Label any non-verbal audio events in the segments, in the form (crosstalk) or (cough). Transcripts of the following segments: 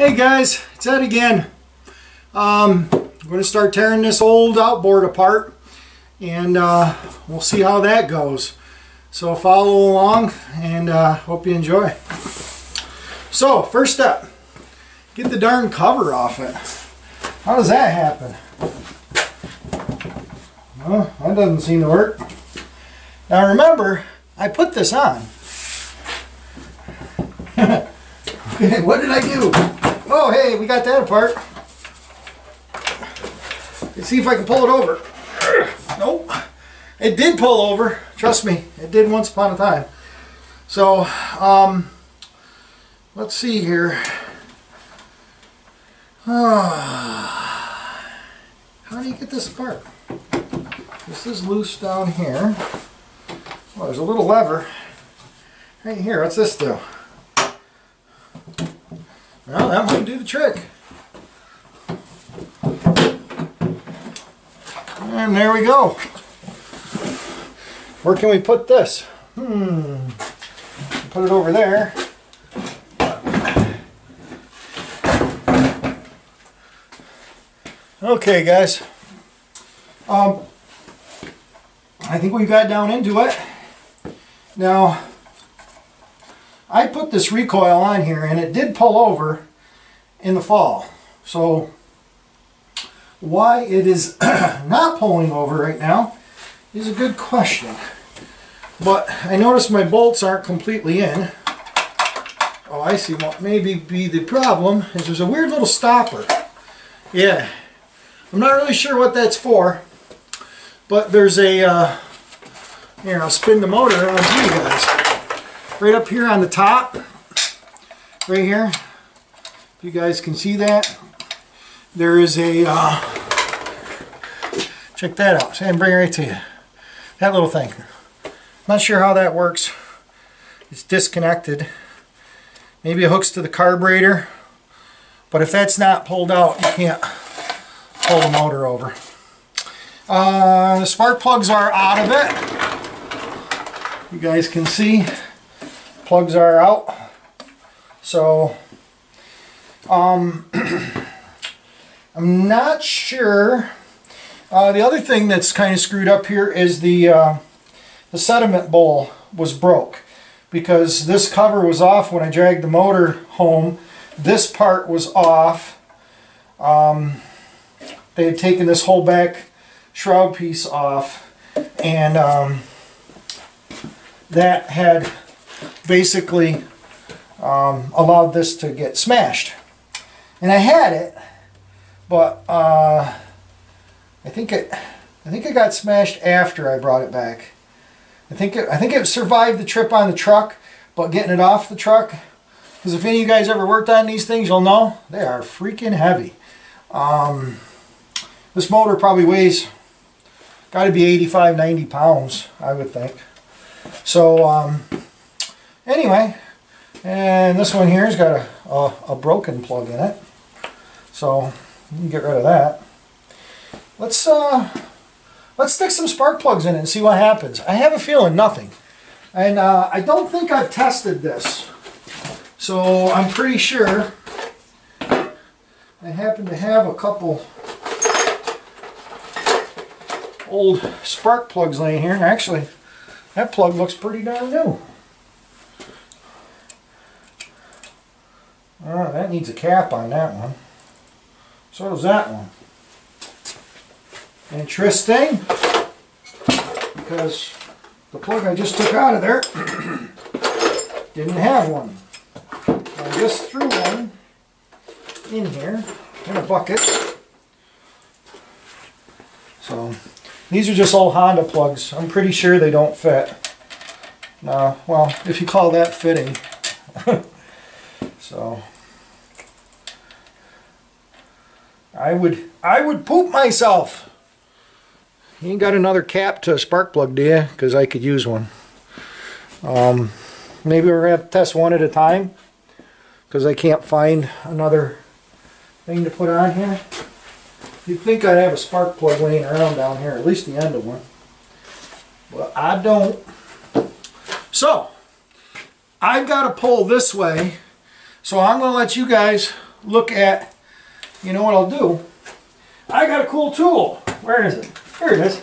Hey guys, it's Ed again. Um, I'm going to start tearing this old outboard apart and uh, we'll see how that goes. So follow along and uh, hope you enjoy. So first step, get the darn cover off it. How does that happen? Well, that doesn't seem to work. Now remember, I put this on. okay, (laughs) what did I do? Oh, hey, we got that apart. Let's see if I can pull it over. Nope. It did pull over. Trust me, it did once upon a time. So, um, let's see here. Ah, how do you get this apart? This is loose down here. Well, there's a little lever right here. What's this do? Well, that might do the trick. And there we go. Where can we put this? Hmm. Put it over there. Okay, guys. Um, I think we got down into it. Now, I put this recoil on here and it did pull over in the fall. So why it is (clears throat) not pulling over right now is a good question. But I notice my bolts aren't completely in. Oh, I see what maybe be the problem is there's a weird little stopper. Yeah, I'm not really sure what that's for, but there's a, uh, here, I'll spin the motor on you guys. Right up here on the top, right here, if you guys can see that, there is a, uh, check that out, and bring it right to you. That little thing. Not sure how that works. It's disconnected. Maybe it hooks to the carburetor, but if that's not pulled out, you can't pull the motor over. Uh, the spark plugs are out of it. You guys can see, plugs are out. So, um, (clears throat) I'm not sure. Uh, the other thing that's kind of screwed up here is the uh, the sediment bowl was broke because this cover was off when I dragged the motor home. This part was off. Um, they had taken this whole back shroud piece off and um, that had basically um, allowed this to get smashed. And I had it but uh, I think it I think it got smashed after I brought it back. I think it, I think it survived the trip on the truck, but getting it off the truck, because if any of you guys ever worked on these things, you'll know they are freaking heavy. Um, this motor probably weighs got to be 85, 90 pounds, I would think. So um, anyway, and this one here has got a, a, a broken plug in it. So you can get rid of that. Let's uh, let's stick some spark plugs in it and see what happens. I have a feeling nothing. And uh, I don't think I've tested this. So I'm pretty sure I happen to have a couple old spark plugs laying here. And actually, that plug looks pretty darn new. Oh, that needs a cap on that one. So does that one. Interesting, because the plug I just took out of there (coughs) didn't have one. I just threw one in here in a bucket. So these are just all Honda plugs. I'm pretty sure they don't fit. No, well, if you call that fitting. (laughs) so I would I would poop myself. You ain't got another cap to a spark plug, do you? Because I could use one. Um, maybe we're going to test one at a time. Because I can't find another thing to put on here. You'd think I'd have a spark plug laying around down here. At least the end of one. But I don't. So, I've got to pull this way. So I'm going to let you guys look at, you know what I'll do? I got a cool tool. Where is it? Here it is.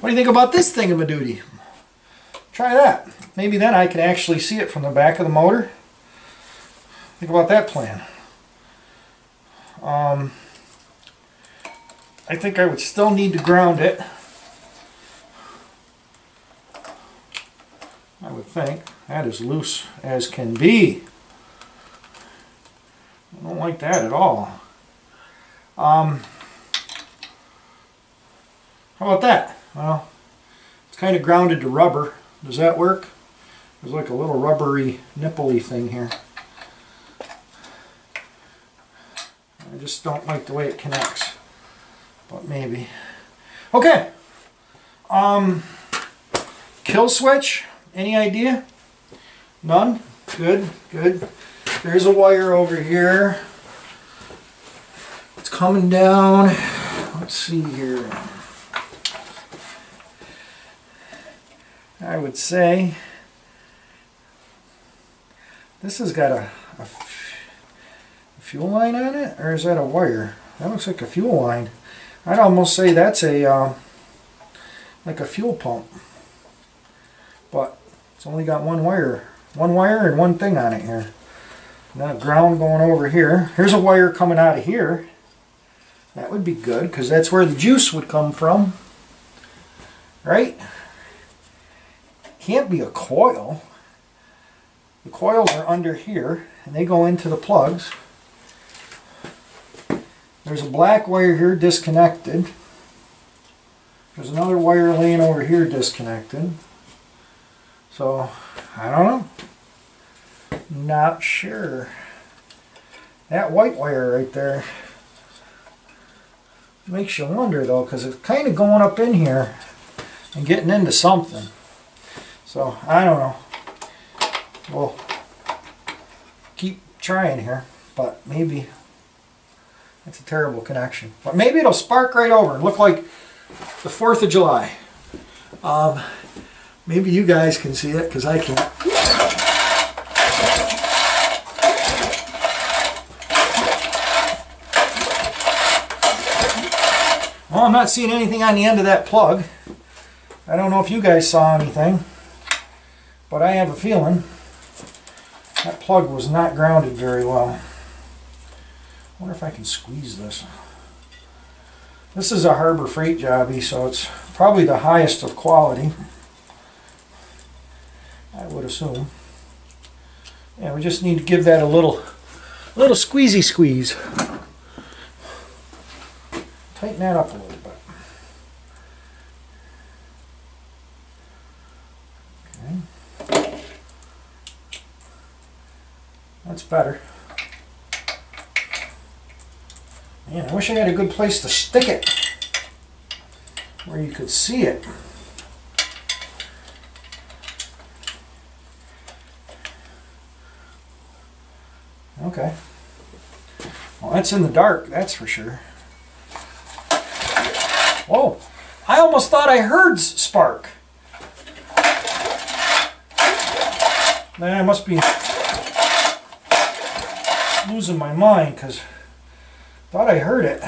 What do you think about this thing of a duty? Try that. Maybe then I can actually see it from the back of the motor. Think about that plan. Um, I think I would still need to ground it. I would think. That is loose as can be. I don't like that at all. Um, how about that? Well, it's kind of grounded to rubber. Does that work? There's like a little rubbery, nippley thing here. I just don't like the way it connects. But maybe. Okay. Um, kill switch. Any idea? None? Good, good. There's a wire over here. Coming down. Let's see here. I would say this has got a, a fuel line on it, or is that a wire? That looks like a fuel line. I'd almost say that's a uh, like a fuel pump, but it's only got one wire, one wire and one thing on it here. That ground going over here. Here's a wire coming out of here. That would be good because that's where the juice would come from, right? Can't be a coil. The coils are under here and they go into the plugs. There's a black wire here disconnected. There's another wire laying over here disconnected. So, I don't know. Not sure. That white wire right there makes you wonder though, because it's kind of going up in here and getting into something. So, I don't know. We'll keep trying here, but maybe that's a terrible connection. But maybe it'll spark right over and look like the 4th of July. Um, maybe you guys can see it because I can't. Well, I'm not seeing anything on the end of that plug. I don't know if you guys saw anything, but I have a feeling that plug was not grounded very well. I wonder if I can squeeze this. This is a Harbor Freight jobby, so it's probably the highest of quality. I would assume. Yeah, we just need to give that a little, little squeezy squeeze. Tighten that up a little bit. Okay. That's better. Man, I wish I had a good place to stick it where you could see it. Okay. Well, that's in the dark, that's for sure. Whoa, I almost thought I heard spark. I must be losing my mind because thought I heard it.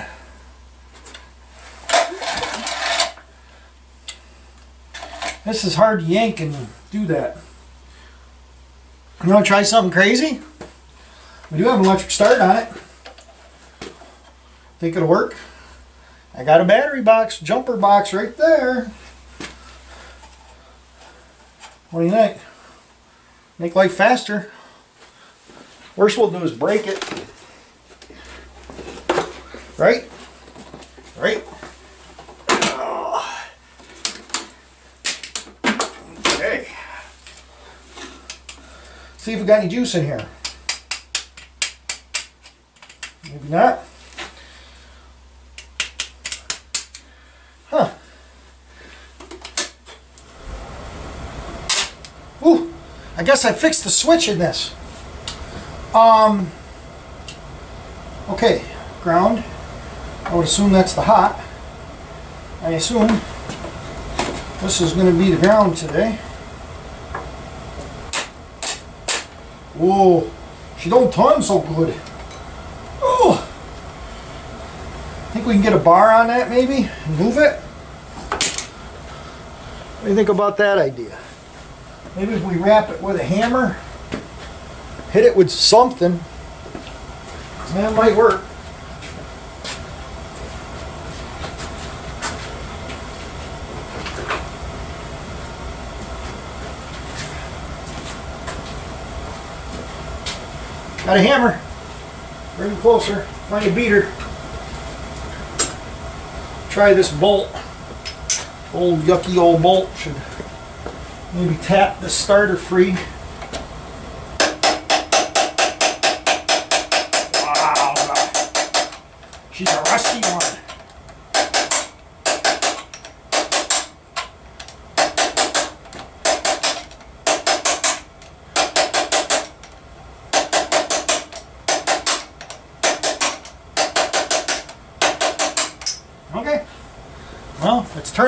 This is hard to yank and do that. You want to try something crazy? We do have an electric start on it. Think it'll work? I got a battery box, jumper box right there. What do you think? Make life faster. Worst we'll do is break it. Right? Right? Okay. See if we got any juice in here. Maybe not. Huh. Ooh, I guess I fixed the switch in this. Um, okay, ground. I would assume that's the hot. I assume this is going to be the ground today. Whoa, she don't turn so good. Oh, I think we can get a bar on that maybe and move it? What do you think about that idea? Maybe if we wrap it with a hammer, hit it with something, that might work. Got a hammer. Bring it closer. Find a beater. Try this bolt. Old yucky old bolt should maybe tap the starter free.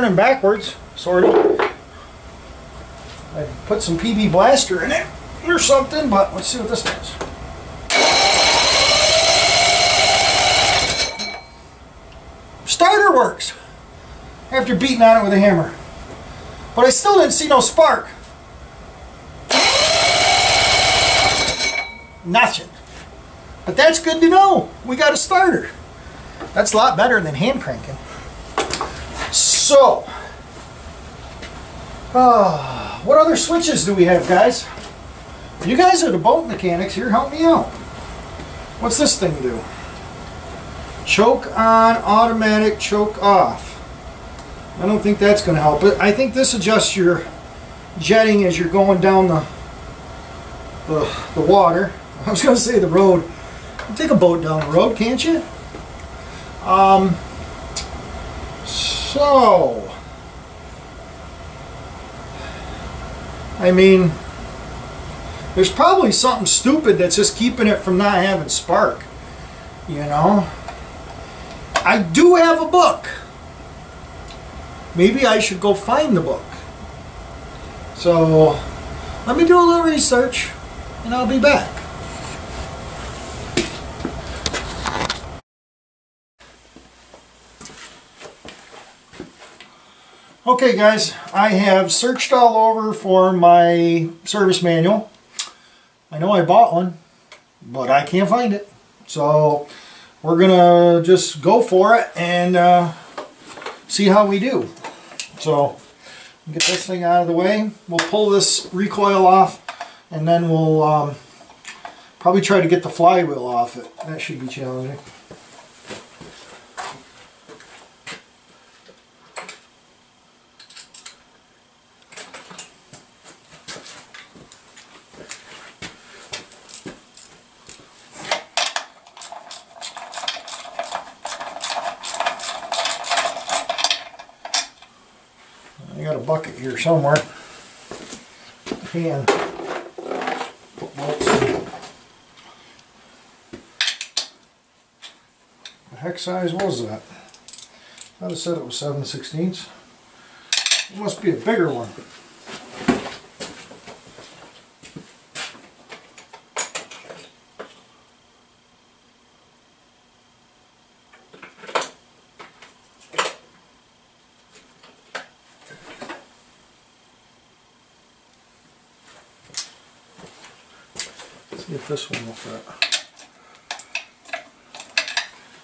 Turning backwards, sort of. I put some PB Blaster in it or something, but let's see what this does. Starter works after beating on it with a hammer. But I still didn't see no spark. Nothing. But that's good to know. We got a starter. That's a lot better than hand cranking. So, uh, what other switches do we have, guys? You guys are the boat mechanics here. Help me out. What's this thing do? Choke on, automatic choke off. I don't think that's going to help But I think this adjusts your jetting as you're going down the the, the water. (laughs) I was going to say the road. You take a boat down the road, can't you? Um, so, I mean, there's probably something stupid that's just keeping it from not having spark, you know? I do have a book. Maybe I should go find the book. So, let me do a little research and I'll be back. Okay guys, I have searched all over for my service manual. I know I bought one, but I can't find it. So we're gonna just go for it and uh, see how we do. So get this thing out of the way. We'll pull this recoil off and then we'll um, probably try to get the flywheel off it. That should be challenging. I got a bucket here somewhere. Can. Put bolts in. The heck size was that? I have said it was 7 16ths. It must be a bigger one. See if this one will fit.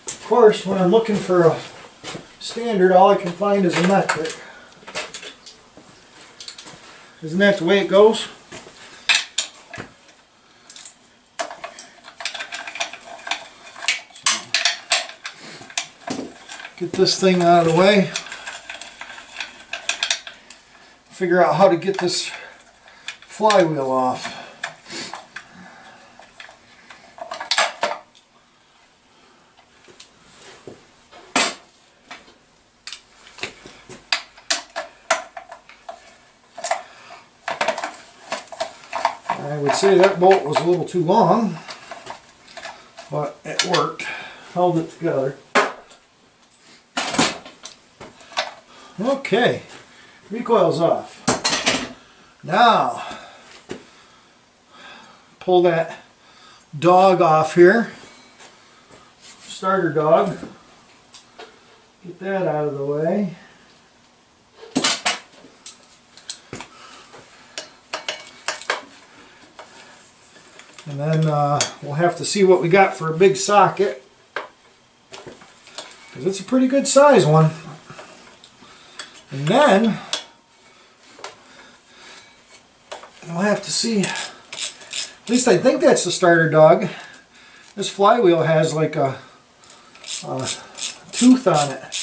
Of course, when I'm looking for a standard, all I can find is a metric. Isn't that the way it goes? Get this thing out of the way. Figure out how to get this flywheel off. I would say that bolt was a little too long, but it worked. Held it together. Okay, recoil's off. Now, pull that dog off here. Starter dog. Get that out of the way. And then uh, we'll have to see what we got for a big socket. Because it's a pretty good size one. And then we'll have to see, at least I think that's the starter dog. This flywheel has like a, a tooth on it.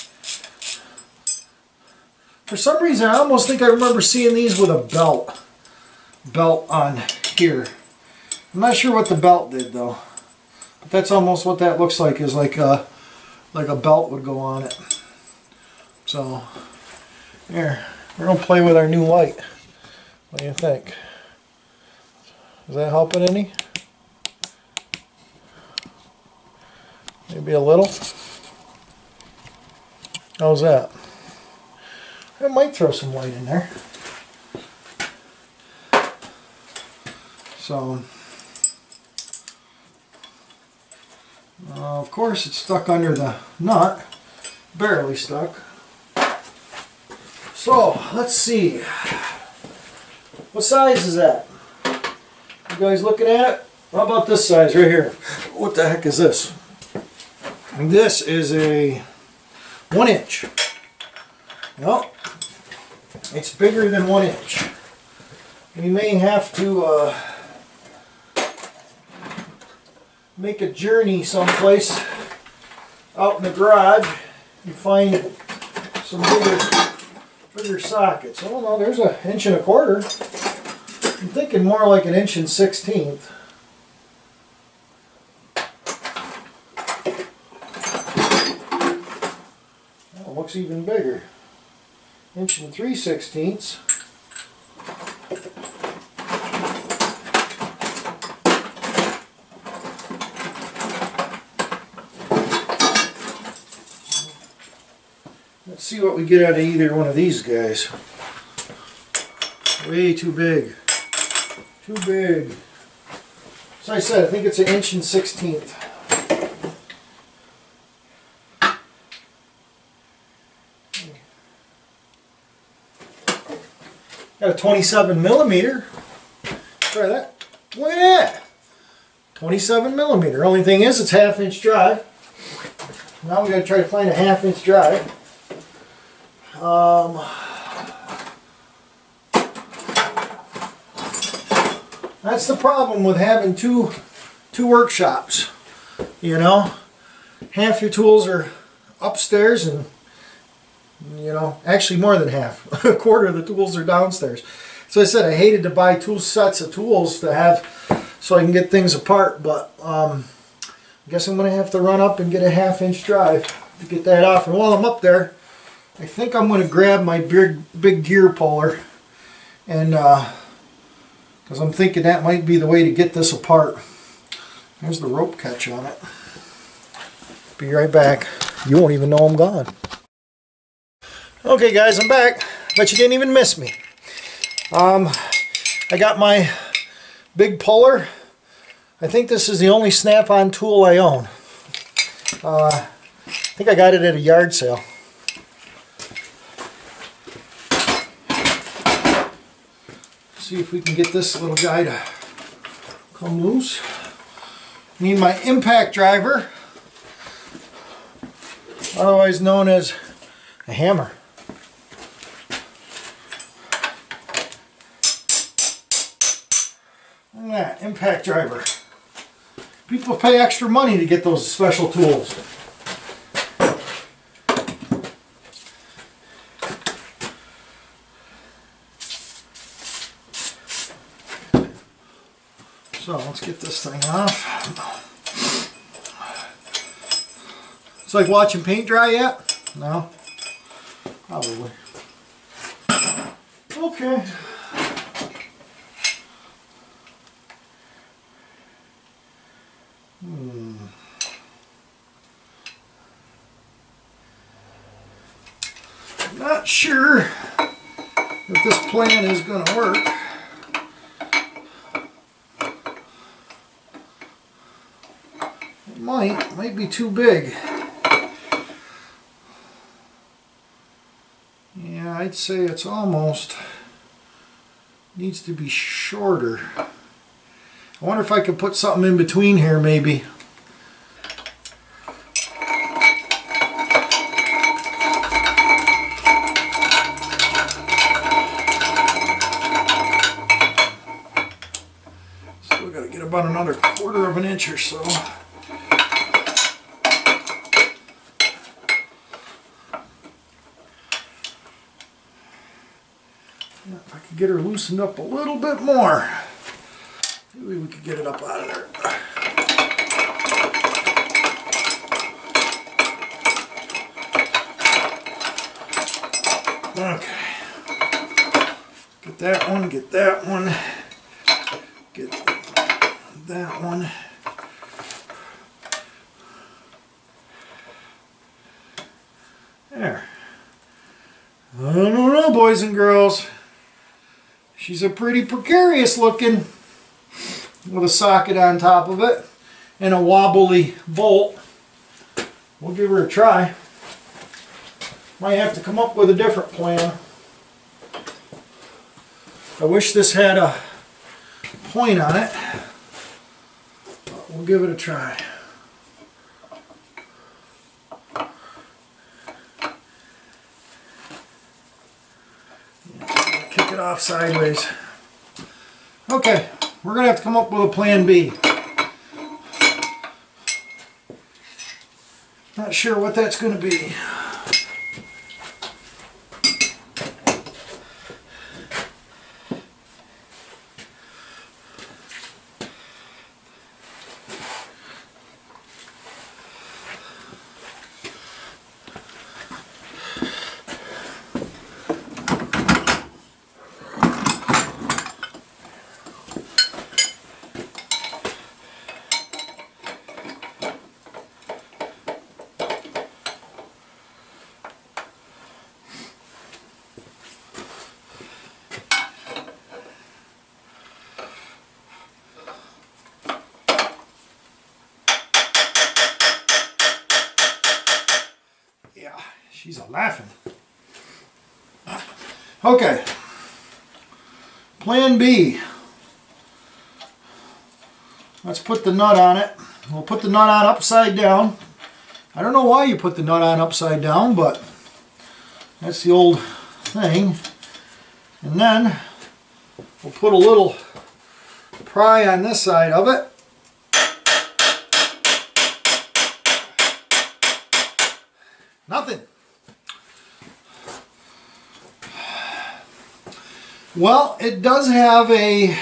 For some reason, I almost think I remember seeing these with a belt. Belt on here. I'm not sure what the belt did though. But that's almost what that looks like, is like a, like a belt would go on it. So, here, we're going to play with our new light. What do you think? Is that helping any? Maybe a little? How's that? I might throw some light in there. So, uh, of course it's stuck under the nut, barely stuck. So, let's see. What size is that? You guys looking at it? How about this size right here? What the heck is this? This is a one inch. Well, it's bigger than one inch. We may have to uh, make a journey someplace out in the garage and find some bigger, bigger sockets. Oh no, there's an inch and a quarter. I'm thinking more like an inch and sixteenth. That looks even bigger. Inch and three sixteenths. Let's see what we get out of either one of these guys. Way too big. Too big. So I said, I think it's an inch and sixteenth. Got a 27 millimeter. Try that. Look at that. 27 millimeter. Only thing is, it's half inch drive. Now we got to try to find a half inch drive. Um, that's the problem with having two two workshops. You know, half your tools are upstairs and you know, actually more than half. (laughs) a quarter of the tools are downstairs. So I said I hated to buy two sets of tools to have so I can get things apart, but um, I guess I'm going to have to run up and get a half inch drive to get that off. And while I'm up there, I think I'm going to grab my big, big gear puller and because uh, I'm thinking that might be the way to get this apart. There's the rope catch on it. Be right back. You won't even know I'm gone. Okay guys, I'm back, but you didn't even miss me. Um, I got my big puller. I think this is the only snap-on tool I own. Uh, I think I got it at a yard sale. See if we can get this little guy to come loose. Need my impact driver, otherwise known as a hammer. Look at that, impact driver. People pay extra money to get those special tools. So let's get this thing off. It's like watching paint dry yet? No? Probably. Okay. Hmm. Not sure if this plan is going to work. Might, might be too big. Yeah, I'd say it's almost needs to be shorter. I wonder if I could put something in between here maybe. Still got to get about another quarter of an inch or so. If I could get her loosened up a little bit more, maybe we could get it up out of there. Okay. Get that one, get that one, get that one. There. I don't know, boys and girls. She's a pretty precarious looking with a socket on top of it and a wobbly bolt. We'll give her a try. Might have to come up with a different plan. I wish this had a point on it. But we'll give it a try. It off sideways. Okay, we're going to have to come up with a plan B. Not sure what that's going to be. Yeah, she's a laughing. Okay. Plan B. Let's put the nut on it. We'll put the nut on upside down. I don't know why you put the nut on upside down, but that's the old thing. And then we'll put a little pry on this side of it. Nothing. Well, it does have a,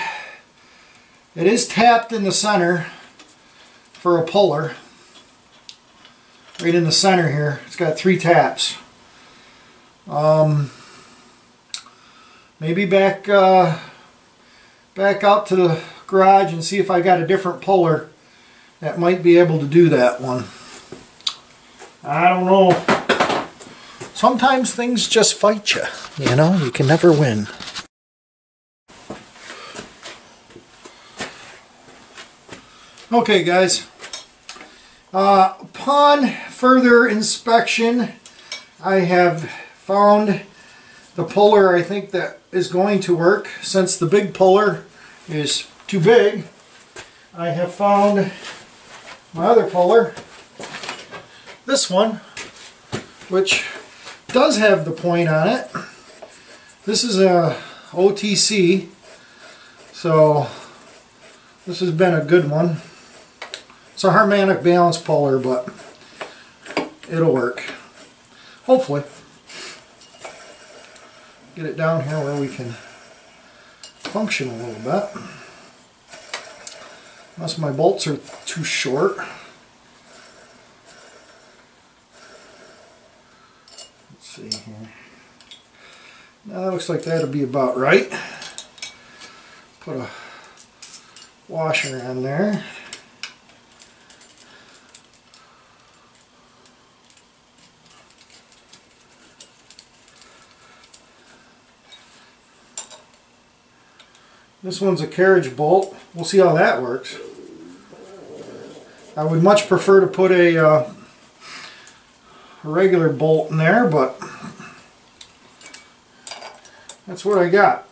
it is tapped in the center for a puller. Right in the center here. It's got three taps. Um, maybe back, uh, back out to the garage and see if I got a different puller that might be able to do that one. I don't know. Sometimes things just fight you. You know, you can never win. Okay, guys. Uh, upon further inspection, I have found the puller I think that is going to work. Since the big puller is too big, I have found my other puller this one, which does have the point on it. This is a OTC, so this has been a good one. It's a harmonic balance puller, but it'll work. Hopefully. Get it down here where we can function a little bit. Unless my bolts are too short. Let's see here. Now that looks like that'll be about right. Put a washer on there. This one's a carriage bolt. We'll see how that works. I would much prefer to put a uh, a regular bolt in there, but that's what I got.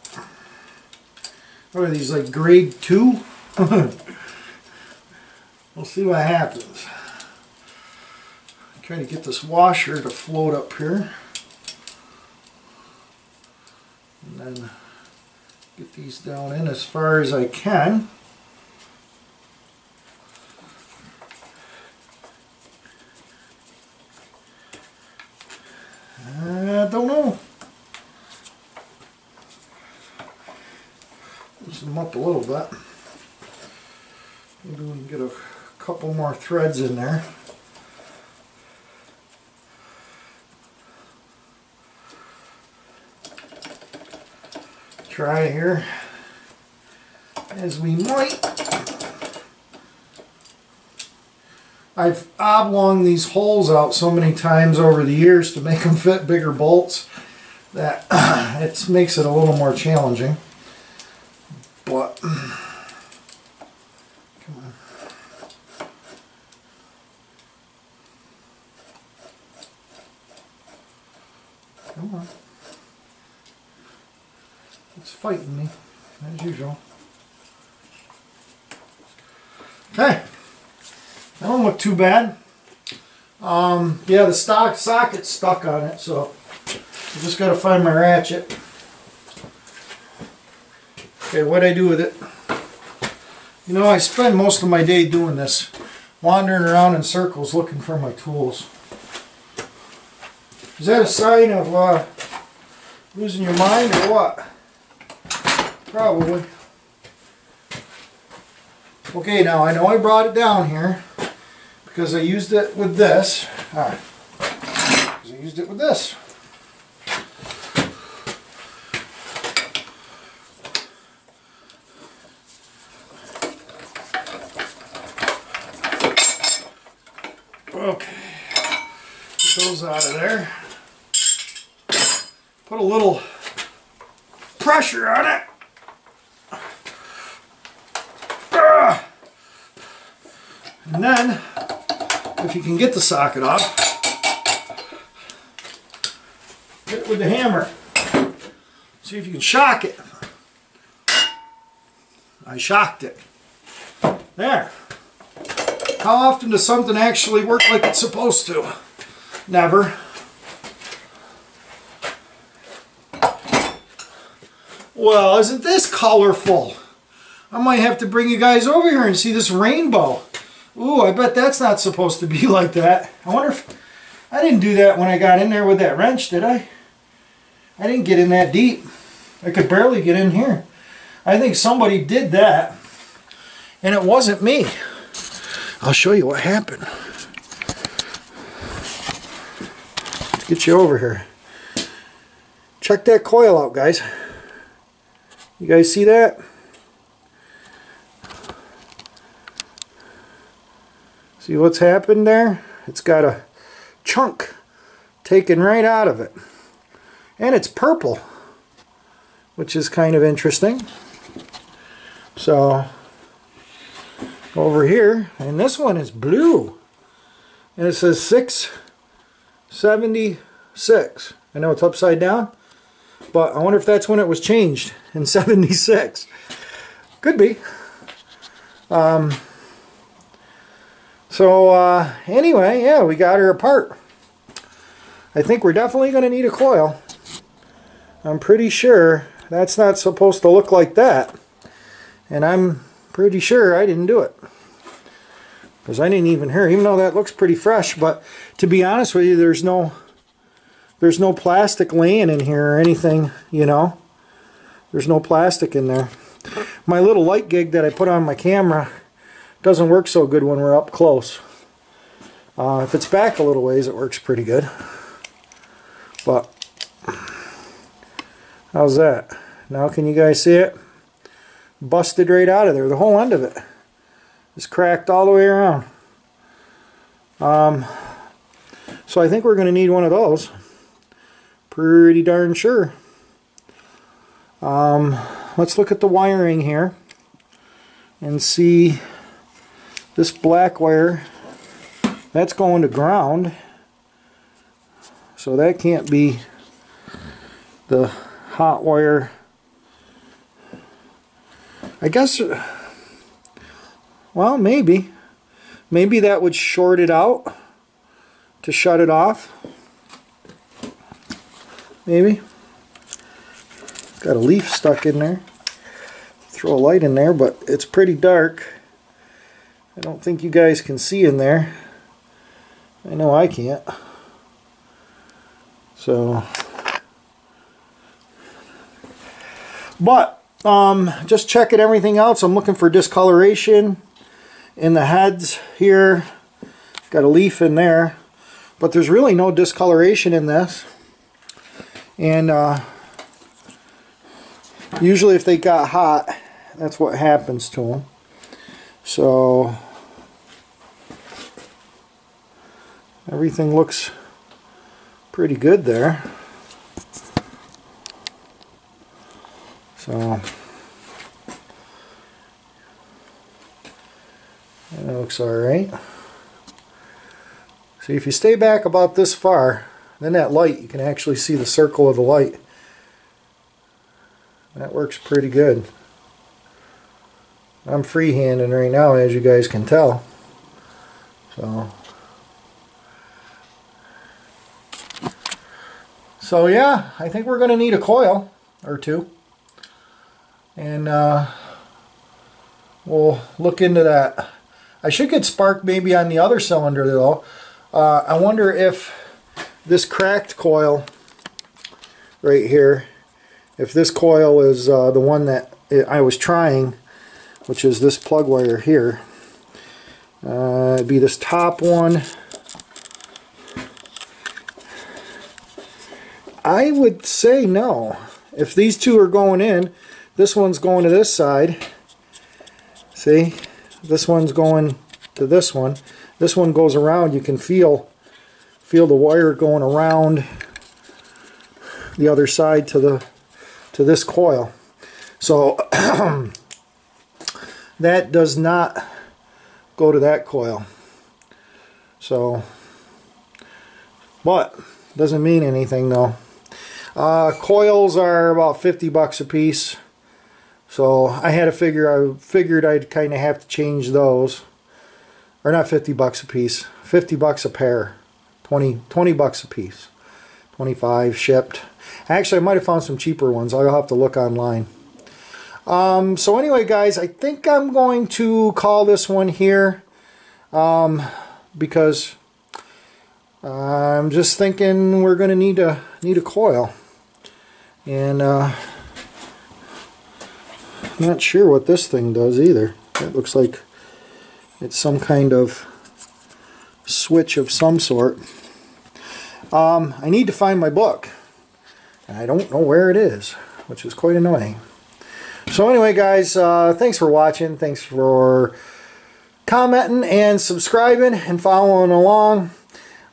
What are these, like grade 2? (laughs) we'll see what happens. Trying to get this washer to float up here. And then get these down in as far as I can. I don't know. Loosen them up a little bit. Maybe we can get a couple more threads in there. Try here as we might. I've oblong these holes out so many times over the years to make (laughs) them fit bigger bolts that (clears throat) it makes it a little more challenging. But, (clears throat) come on. It's fighting me, as usual. Okay. That don't look too bad. Um, yeah, the stock socket's stuck on it, so I just got to find my ratchet. Okay, what I do with it? You know, I spend most of my day doing this, wandering around in circles looking for my tools. Is that a sign of uh, losing your mind or what? Probably. Okay, now I know I brought it down here because I used it with this. Ah, I used it with this. Okay, get those out of there. Put a little pressure on it. And then if you can get the socket off, hit it with the hammer. See if you can shock it. I shocked it. There. How often does something actually work like it's supposed to? Never. Well, isn't this colorful? I might have to bring you guys over here and see this rainbow. Ooh, I bet that's not supposed to be (laughs) like that. I wonder if... I didn't do that when I got in there with that wrench, did I? I didn't get in that deep. I could barely get in here. I think somebody did that. And it wasn't me. I'll show you what happened. Let's get you over here. Check that coil out, guys. You guys see that? See what's happened there? It's got a chunk taken right out of it. And it's purple, which is kind of interesting. So, over here, and this one is blue. And it says 676. I know it's upside down, but I wonder if that's when it was changed in (laughs) 76. Could be. Um, so uh, anyway, yeah, we got her apart. I think we're definitely going to need a coil. I'm pretty sure that's not supposed to look like that. And I'm pretty sure I didn't do it. Because I didn't even hear, even though that looks pretty fresh. But to be honest with you, there's no there's no plastic laying in here or anything, you know. There's no plastic in there. My little light gig that I put on my camera doesn't work so good when we're up close. Uh, if it's back a little ways, it works pretty good. But, how's that? Now can you guys see it? Busted right out of there, the whole end of it. is cracked all the way around. Um, so I think we're going to need one of those. Pretty darn sure. Um, let's look at the wiring here and see this black wire, that's going to ground. So that can't be the hot wire. I guess, well, maybe. Maybe that would short it out to shut it off. Maybe. Got a leaf stuck in there. Throw a light in there, but it's pretty dark. I don't think you guys can see in there. I know I can't. So, but um, just checking everything else. I'm looking for discoloration in the heads here. Got a leaf in there, but there's really no discoloration in this. And uh, usually if they got hot, that's what happens to them. So everything looks pretty good there. So that looks alright. See if you stay back about this far, then that light, you can actually see the circle of the light. That works pretty good. I'm freehanding right now as you guys can tell. So So yeah, I think we're going to need a coil or two. And uh, we'll look into that. I should get spark maybe on the other cylinder though. Uh, I wonder if this cracked coil right here, if this coil is uh, the one that I was trying, which is this plug wire here. Uh, it'd be this top one I would say no. If these two are going in, this one's going to this side. See? This one's going to this one. This one goes around. You can feel feel the wire going around the other side to the to this coil. So (clears throat) that does not go to that coil. So but doesn't mean anything though. Uh, coils are about 50 bucks a piece. So I had to figure, I figured I'd kind of have to change those. Or not 50 bucks a piece, 50 bucks a pair. 20, 20 bucks a piece. 25 shipped. Actually, I might have found some cheaper ones. I'll have to look online. Um, so anyway, guys, I think I'm going to call this one here um, because I'm just thinking we're going to need a need a coil and uh, I'm not sure what this thing does either. It looks like it's some kind of switch of some sort. Um, I need to find my book. And I don't know where it is which is quite annoying. So anyway guys uh, thanks for watching. Thanks for commenting and subscribing and following along.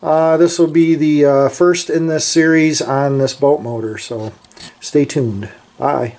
Uh, this will be the uh, first in this series on this boat motor so Stay tuned. Bye.